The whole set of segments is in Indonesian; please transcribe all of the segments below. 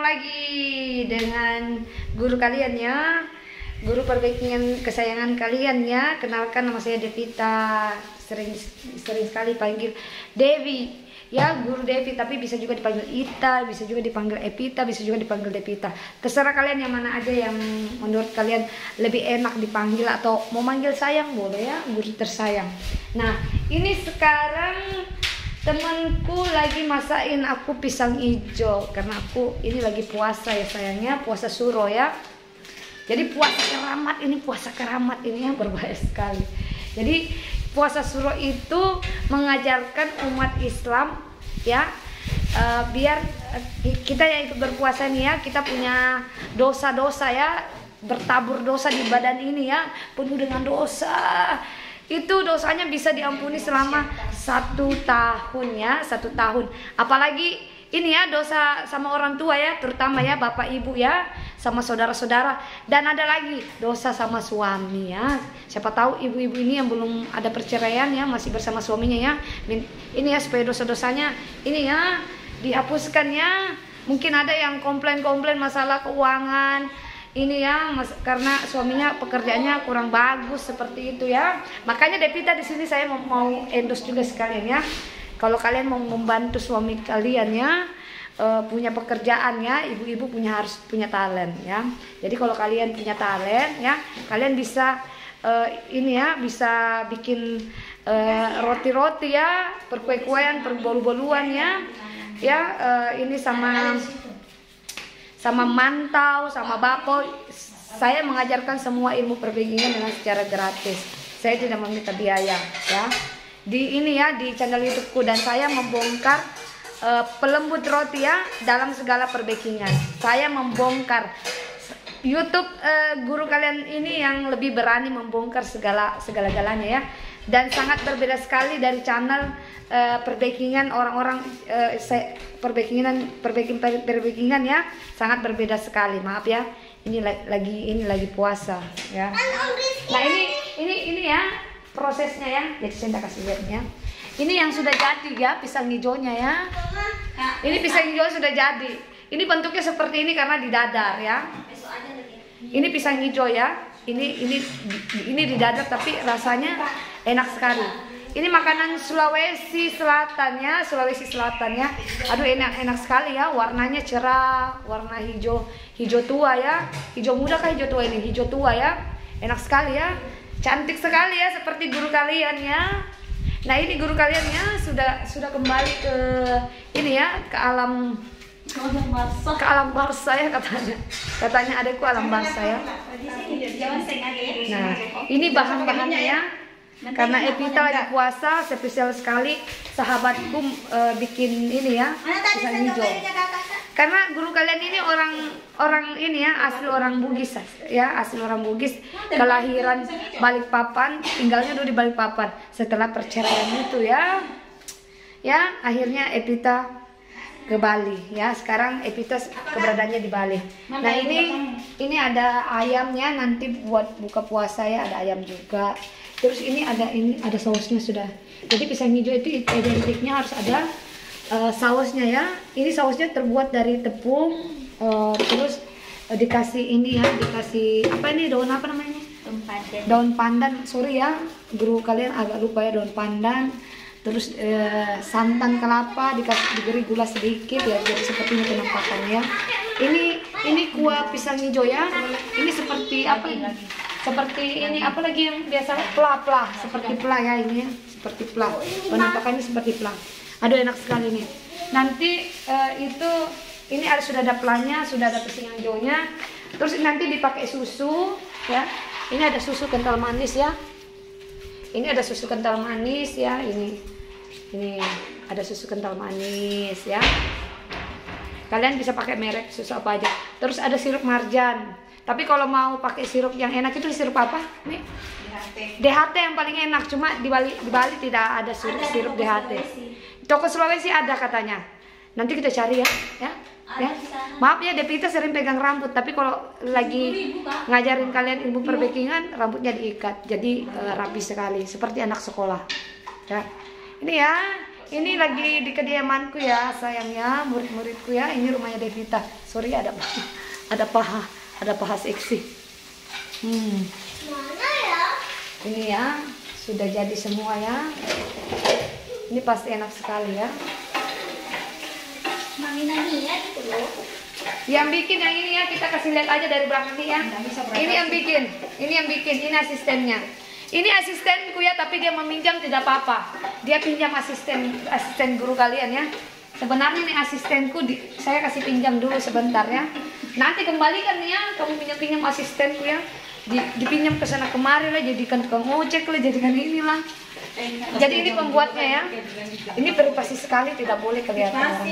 ketemu lagi dengan guru kalian ya. Guru perbaikan kesayangan kalian ya. Kenalkan nama saya Devita. Sering sering sekali panggil Devi. Ya guru Devi tapi bisa juga dipanggil Ita Bisa juga dipanggil Epita Bisa juga dipanggil Devita. Terserah kalian yang mana aja yang menurut kalian lebih enak dipanggil Atau mau manggil sayang boleh ya Guru tersayang. Nah ini sekarang temanku lagi masakin aku pisang hijau. Karena aku ini lagi puasa ya sayangnya. Puasa suro ya. Jadi puasa keramat ini puasa keramat ini yang berbahaya sekali. Jadi puasa suro itu mengajarkan umat Islam ya uh, biar uh, kita yang ikut berpuasa nih ya kita punya dosa-dosa ya bertabur dosa di badan ini ya penuh dengan dosa. Itu dosanya bisa diampuni selama satu tahun ya satu tahun. Apalagi ini ya dosa sama orang tua ya terutama ya bapak ibu ya sama saudara-saudara. Dan ada lagi dosa sama suami ya. Siapa tahu ibu-ibu ini yang belum ada perceraian ya masih bersama suaminya ya. Ini ya supaya dosa-dosanya ini ya dihapuskan ya. Mungkin ada yang komplain-komplain masalah keuangan ini ya mas, karena suaminya pekerjaannya kurang bagus seperti itu ya. Makanya Devita di sini saya mau, mau endorse juga sekalian ya. Kalau kalian mau membantu suami kalian ya uh, punya pekerjaan ya ibu-ibu punya harus punya talent ya. Jadi kalau kalian punya talent ya kalian bisa uh, ini ya bisa bikin roti-roti uh, ya perkue-kuean perbolu-boluan ya. Ya uh, ini sama sama mantau, sama bapo. Saya mengajarkan semua ilmu perbincangan dengan secara gratis. Saya tidak meminta biaya, ya. Di ini ya di channel YouTubeku dan saya membongkar uh, pelembut roti ya dalam segala perbakingan. Saya membongkar YouTube uh, guru kalian ini yang lebih berani membongkar segala segala galanya ya. Dan sangat berbeda sekali dari channel uh, perbaikingan orang-orang uh, perbaikingan perbaikin perbaikingan ya. Sangat berbeda sekali maaf ya. Ini lagi ini lagi puasa ya. Nah ini ini ini ya prosesnya ya. Jadi saya kasih lihat ya. Ini yang sudah jadi ya pisang hijaunya ya. Ini pisang hijau sudah jadi. Ini bentuknya seperti ini karena di dadar ya ini pisang hijau ya. Ini ini ini di dadar tapi rasanya enak sekali. Ini makanan Sulawesi Selatan ya Sulawesi Selatan ya. Aduh enak enak sekali ya. Warnanya cerah warna hijau hijau tua ya. Hijau muda kah hijau tua ini? Hijau tua ya. Enak sekali ya. Cantik sekali ya seperti guru kalian ya. Nah ini guru kalian ya sudah sudah kembali ke ini ya ke alam ke alam Barsa ya katanya katanya adekku alam Barsa ya. nah ini bahan-bahannya ya. karena Evita lagi puasa spesial sekali. Sahabatku uh, bikin ini ya pisang hijau. karena guru kalian ini orang orang ini ya asli orang Bugis ya asli orang Bugis. Kelahiran Balikpapan tinggalnya dulu di Balikpapan. Setelah perceraian itu ya. Ya akhirnya Evita ke Bali ya. Sekarang Evita keberadaannya di Bali. Nah ini ini ada ayamnya nanti buat buka puasa ya ada ayam juga. Terus ini ada ini ada sausnya sudah. Jadi pisang hijau itu identiknya harus ada uh, sausnya ya. Ini sausnya terbuat dari tepung uh, terus uh, dikasih ini ya dikasih apa ini daun apa namanya? Daun pandan. Daun pandan sorry ya guru kalian agak lupa ya daun pandan terus eh, santan kelapa dikasih diberi gula sedikit ya jadi seperti ini penampakannya. Ini ini kuah pisang hijau ya. Ini seperti apa? Ini seperti ini apa lagi yang biasa? Plah plah. Seperti plah ya ini seperti plah. Penampakannya seperti plah. Aduh enak sekali nih nanti uh, itu ini ada sudah ada pelahnya sudah ada pisang hijaunya. Terus nanti dipakai susu ya. Ini ada susu kental manis ya. Ini ada susu kental manis ya ini ini ada susu kental manis ya kalian bisa pakai merek susu apa aja terus ada sirup marjan tapi kalau mau pakai sirup yang enak itu sirup apa? Nih. DHT. DHT yang paling enak, cuma di Bali di Bali tidak ada sirup ada sirup DHT. Toko Sulawesi ada katanya. Nanti kita cari ya, ya. ya. Maaf ya Devita sering pegang rambut, tapi kalau lagi ngajarin kalian ilmu perbakingan, rambutnya diikat. Jadi uh, rapi sekali, seperti anak sekolah. Ya. Ini ya, ini lagi di kediamanku ya sayangnya murid-muridku ya. Ini rumahnya Devita. Sorry ada ada paha ada paha seksi. Hmm. Mana ya? ini ya sudah jadi semua ya. Ini pasti enak sekali ya. Mami Nania gitu loh. yang bikin yang ini ya kita kasih lihat aja dari belakang ya. Ini yang bikin ini yang bikin ini asistennya ini asistenku ya tapi dia meminjam tidak apa-apa dia pinjam asisten asisten guru kalian ya sebenarnya nih asistenku di, saya kasih pinjam dulu sebentar ya nanti kembalikan ya kamu pinjam-pinjam asistenku ya di, dipinjam ke sana kemari lah jadikan tukang ojek lah jadikan inilah jadi ini pembuatnya ya ini privasi sekali tidak boleh kelihatan.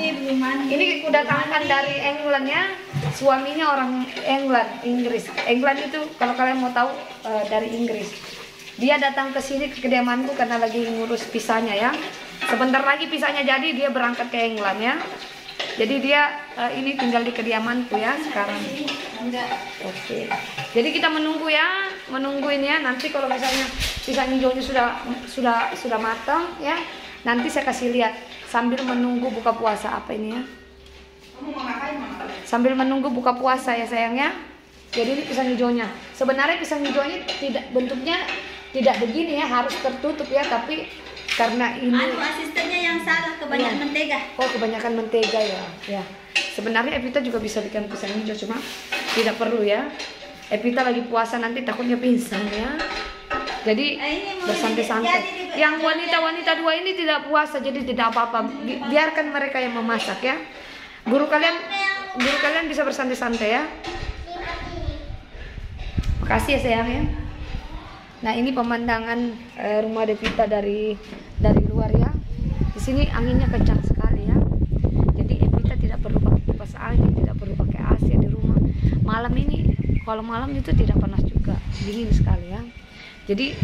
Ini kudatangkan dari England ya. Suaminya orang England, Inggris. England itu kalau kalian mau tahu eh, dari Inggris. Dia datang ke sini ke kediamanku karena lagi ngurus pisahnya ya. Sebentar lagi pisahnya jadi dia berangkat ke England ya. Jadi dia eh, ini tinggal di kediamanku ya sekarang. Oke. Jadi kita menunggu ya, menunggu ini ya. Nanti kalau misalnya pisang hijaunya sudah sudah sudah matang ya, nanti saya kasih lihat sambil menunggu buka puasa apa ini ya. Sambil menunggu buka puasa ya sayangnya. Jadi ini pisang hijaunya. Sebenarnya pisang hijaunya tidak bentuknya tidak begini ya, harus tertutup ya, tapi karena ini Anu asistennya yang salah kebanyakan Iya. mentega. Oh kebanyakan mentega ya. Ya. Sebenarnya Evita juga bisa bikin pisang hijau cuma tidak perlu ya. Evita lagi puasa nanti takutnya pingsan ya. Jadi mau bersantai-santai. Yang wanita-wanita dua ini tidak puasa jadi tidak apa-apa. Bi- Biarkan mereka yang memasak ya. Guru kalian guru kalian bisa bersantai-santai ya. Makasih ya sayang ya. Nah ini pemandangan eh, rumah Devita dari dari luar ya. Di sini anginnya kencang sekali ya. Jadi Evita tidak perlu pakai kipas angin, tidak perlu pakai AC di rumah. Malam ini kalau malam itu tidak panas juga, dingin sekali ya. Jadi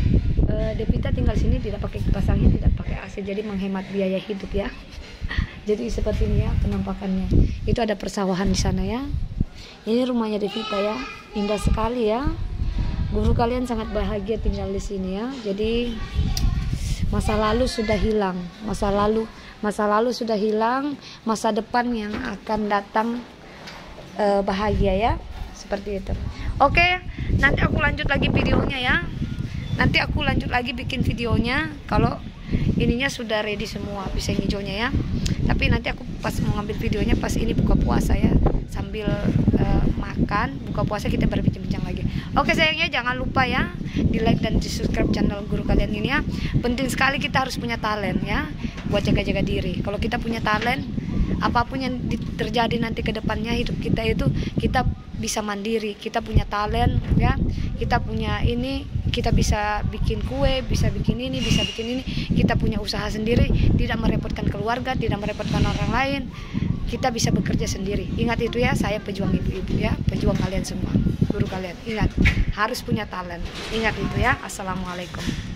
eh, Devita tinggal sini tidak pakai kipas angin, tidak pakai AC, jadi menghemat biaya hidup ya. Jadi seperti ini ya penampakannya. Itu ada persawahan di sana ya. Ini rumahnya Devita ya, indah sekali ya. Guru kalian sangat bahagia tinggal di sini ya. Jadi masa lalu sudah hilang, masa lalu masa lalu sudah hilang, masa depan yang akan datang eh, bahagia ya. Seperti itu. Oke, nanti aku lanjut lagi videonya ya. Nanti aku lanjut lagi bikin videonya kalau ininya sudah ready semua pisang hijaunya ya. Tapi nanti aku pas mau ngambil videonya pas ini buka puasa ya. Sambil eh, makan, buka puasa kita berbincang-bincang lagi. Oke sayangnya jangan lupa ya di like dan di subscribe channel guru kalian ini ya. Penting sekali kita harus punya talent ya buat jaga-jaga diri. Kalau kita punya talent, apa pun yang di- terjadi nanti ke depannya hidup kita itu kita bisa mandiri. Kita punya talent ya. Kita punya ini, kita bisa bikin kue, bisa bikin ini, bisa bikin ini. Kita punya usaha sendiri, tidak merepotkan keluarga, tidak merepotkan orang lain. Kita bisa bekerja sendiri. Ingat itu ya, saya pejuang ibu-ibu ya, pejuang kalian semua, guru kalian. Ingat, harus punya talent. Ingat itu ya. Assalamualaikum.